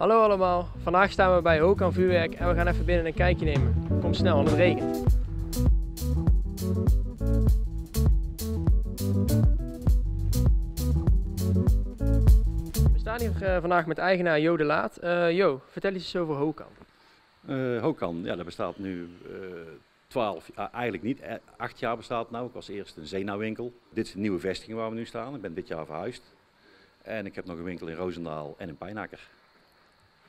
Hallo allemaal, vandaag staan we bij Hokan Vuurwerk en we gaan even binnen een kijkje nemen. Kom snel, want het regent. We staan hier eh, vandaag met eigenaar Jo de Laat. Eh, jo, vertel eens over Hokan. Uh, Hokan, ja, dat bestaat nu uh, eigenlijk niet, eh, acht jaar bestaat nou. Ik was eerst een Zena-winkel. Dit is een nieuwe vestiging waar we nu staan. Ik ben dit jaar verhuisd. En ik heb nog een winkel in Roosendaal en in Pijnakker.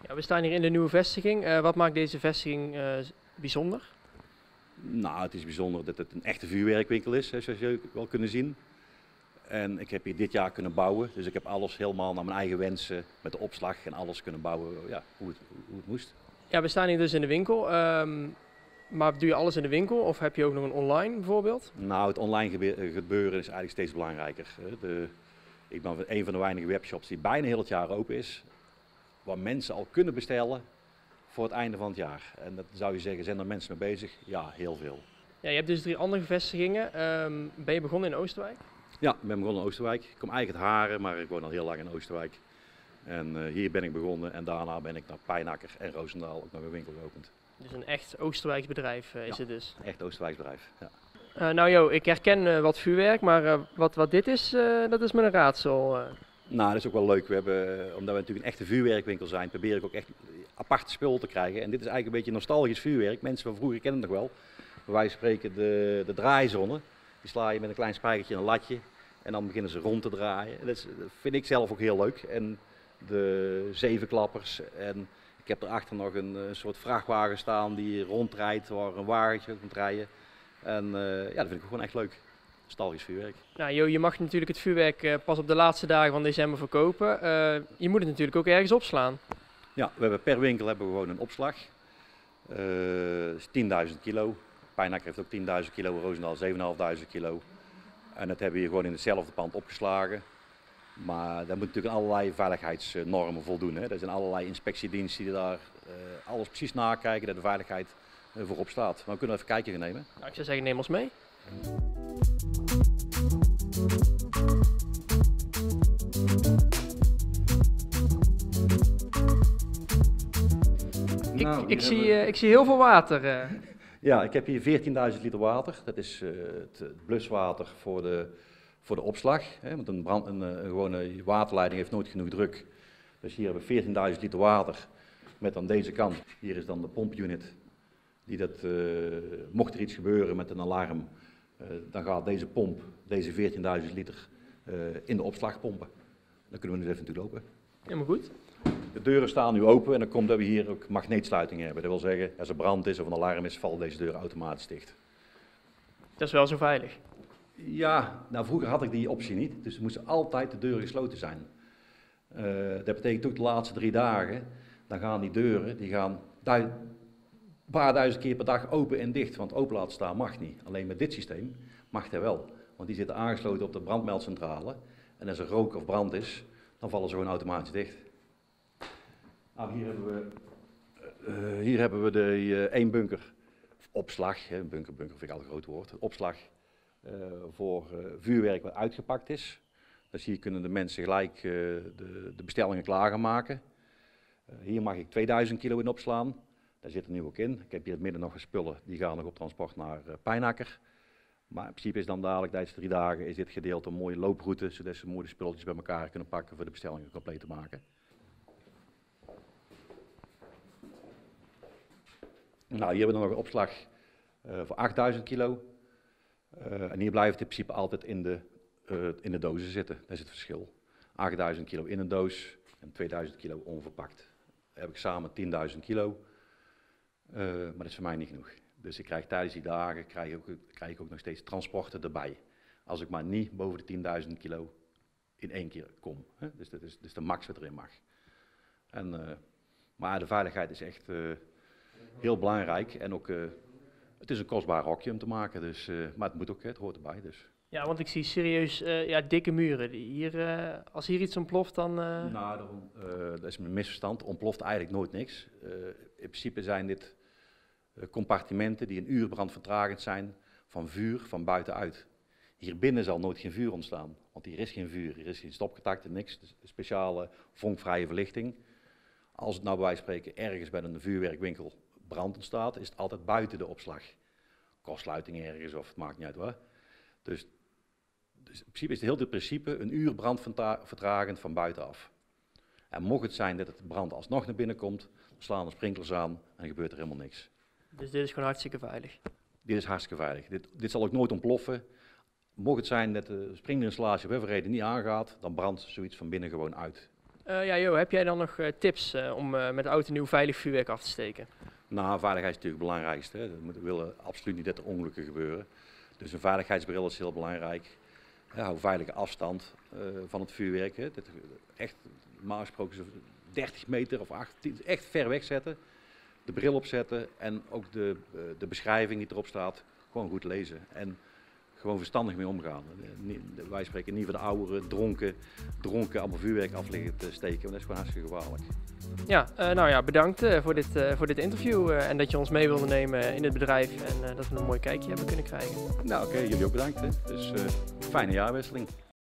Ja, we staan hier in de nieuwe vestiging. Uh, wat maakt deze vestiging bijzonder? Nou, het is bijzonder dat het een echte vuurwerkwinkel is, zoals je wel kunnen zien. En ik heb hier dit jaar kunnen bouwen. Dus ik heb alles helemaal naar mijn eigen wensen met de opslag en alles kunnen bouwen ja, hoe, het, hoe het moest. Ja, we staan hier dus in de winkel. Um, maar doe je alles in de winkel of heb je ook nog een online bijvoorbeeld? Nou, het online gebeuren is eigenlijk steeds belangrijker. De, ik ben een van de weinige webshops die bijna heel het jaar open is. Waar mensen al kunnen bestellen voor het einde van het jaar. En dat zou je zeggen, zijn er mensen mee bezig? Ja, heel veel. Ja, je hebt dus drie andere vestigingen. Um, ben je begonnen in Oosterwijk? Ja, ik ben begonnen in Oosterwijk. Ik kom eigenlijk uit Haren, maar ik woon al heel lang in Oosterwijk. En uh, hier ben ik begonnen en daarna ben ik naar Pijnakker en Roosendaal ook naar mijn winkel geopend. Dus een echt Oosterwijks bedrijf uh, is ja, het dus? echt Oosterwijks bedrijf, ja. Uh, nou Jo, ik herken wat vuurwerk, maar wat, wat dit is, dat is me een raadsel. Nou, dat is ook wel leuk. We hebben, omdat we natuurlijk een echte vuurwerkwinkel zijn, probeer ik ook echt aparte spul te krijgen. En dit is eigenlijk een beetje nostalgisch vuurwerk. Mensen van vroeger kennen het nog wel. Wij spreken de, de draaizonne. Die sla je met een klein spijkertje in een latje. En dan beginnen ze rond te draaien. Dat, vind ik zelf ook heel leuk. En de zevenklappers. En ik heb erachter nog een, een soort vrachtwagen staan die rondrijdt, waar een wagentje komt rijden. En uh, ja, dat vind ik gewoon echt leuk. Nostalgisch vuurwerk. Nou, Jo, je mag natuurlijk het vuurwerk uh, pas op de laatste dagen van december verkopen. Uh, je moet het natuurlijk ook ergens opslaan. Ja, we hebben per winkel hebben we gewoon een opslag. Uh, 10.000 kilo. Pijnak heeft ook 10.000 kilo, Roosendaal 7.500 kilo. En dat hebben we hier gewoon in hetzelfde pand opgeslagen. Maar daar moet natuurlijk allerlei veiligheidsnormen voldoen. Hè. Er zijn allerlei inspectiediensten die daar uh, alles precies nakijken, dat de veiligheid uh, voorop staat. Maar we kunnen even kijken nemen. Nou, ik zou zeggen, neem ons mee. Nou, ik, ik, zie, uh, ik zie heel veel water. Ja, ik heb hier 14.000 liter water. Dat is het bluswater voor de voor de opslag. Hè, want een, brand, een, een, gewone waterleiding heeft nooit genoeg druk. Dus hier hebben we 14.000 liter water met aan deze kant. Hier is dan de pompunit. Die dat, uh, mocht er iets gebeuren met een alarm, dan gaat deze pomp, deze 14.000 liter, uh, in de opslag pompen. Dan kunnen we nu even natuurlijk lopen. Helemaal goed. De deuren staan nu open en dan komt dat we hier ook magneetsluitingen hebben. Dat wil zeggen, als er brand is of een alarm is, vallen deze deuren automatisch dicht. Dat is wel zo veilig. Ja, nou vroeger had ik die optie niet, dus er moesten altijd de deuren gesloten zijn. Uh, dat betekent ook de laatste drie dagen, dan gaan die deuren, die gaan een paar duizend keer per dag open en dicht, want open laten staan mag niet. Alleen met dit systeem mag dat wel, want die zitten aangesloten op de brandmeldcentrale. En als er rook of brand is, dan vallen ze gewoon automatisch dicht. Nou, hier hebben we, uh, hier hebben we de uh, één bunker, opslag, bunker, bunker vind ik al een groot woord, opslag uh, voor vuurwerk wat uitgepakt is. Dus hier kunnen de mensen gelijk de, de, bestellingen klaar gaan maken. hier mag ik 2000 kilo in opslaan. Daar zit er nu ook in. Ik heb hier het midden nog spullen, die gaan nog op transport naar Pijnakker. Maar in principe is dan dadelijk tijdens drie dagen is dit gedeelte een mooie looproute, zodat ze mooie spulletjes bij elkaar kunnen pakken voor de bestellingen compleet te maken. Nou, hier hebben we nog een opslag voor 8000 kilo. Uh, en hier blijft het in principe altijd in de, uh, in de dozen zitten. Dat is het verschil. 8000 kilo in een doos en 2000 kilo onverpakt. Dan heb ik samen 10.000 kilo. Uh, maar dat is voor mij niet genoeg. Dus ik krijg tijdens die dagen krijg ik, ook, krijg ik ook nog steeds transporten erbij. Als ik maar niet boven de 10.000 kilo in één keer kom. Hè? Dus dat is dus de max wat erin mag. En, maar de veiligheid is echt heel belangrijk. En ook het is een kostbaar hokje om te maken, dus, maar het moet ook, het hoort erbij. Dus. Ja, want ik zie serieus ja, dikke muren. Hier, als hier iets ontploft, dan... Nou, daarom, dat is een misverstand. Ontploft eigenlijk nooit niks. in principe zijn dit compartimenten die een uur brandvertragend zijn van vuur van buitenuit. Hier binnen zal nooit geen vuur ontstaan, want hier is geen vuur, hier is geen stopcontact niks. Dus speciale vonkvrije verlichting. als het nou bij wijze van spreken ergens bij een vuurwerkwinkel brand ontstaat, is het altijd buiten de opslag. Kortsluiting ergens of het maakt niet uit waar. Dus, dus in principe is het heel dit principe een uur brandvertragend van buitenaf. En mocht het zijn dat het brand alsnog naar binnen komt, slaan de sprinklers aan en gebeurt er helemaal niks. Dus dit is gewoon hartstikke veilig. Dit is hartstikke veilig. Dit, dit zal ook nooit ontploffen. Mocht het zijn dat de sprinklerinstallatie op reden niet aangaat, dan brandt zoiets van binnen gewoon uit. Uh, ja, Jo, heb jij dan nog uh, tips uh, om met oud en nieuw veilig vuurwerk af te steken? Nou, veiligheid is natuurlijk het belangrijkste. Hè. We willen absoluut niet dat er ongelukken gebeuren. Dus een veiligheidsbril is heel belangrijk. Ja, hou veilige afstand van het vuurwerk. Hè. Dat, echt, normaal gesproken zo 30 meter of 18, echt ver weg zetten. De bril opzetten en ook de, de beschrijving die erop staat gewoon goed lezen. En gewoon verstandig mee omgaan. Wij spreken niet van de ouderen, dronken, dronken allemaal vuurwerk af liggen te steken, want dat is gewoon hartstikke gevaarlijk. Ja, uh, nou ja, bedankt uh, voor, dit, uh, voor dit interview en dat je ons mee wilde nemen in het bedrijf en dat we een mooi kijkje hebben kunnen krijgen. Nou oké, okay, jullie ook bedankt. Hè. Dus fijne jaarwisseling.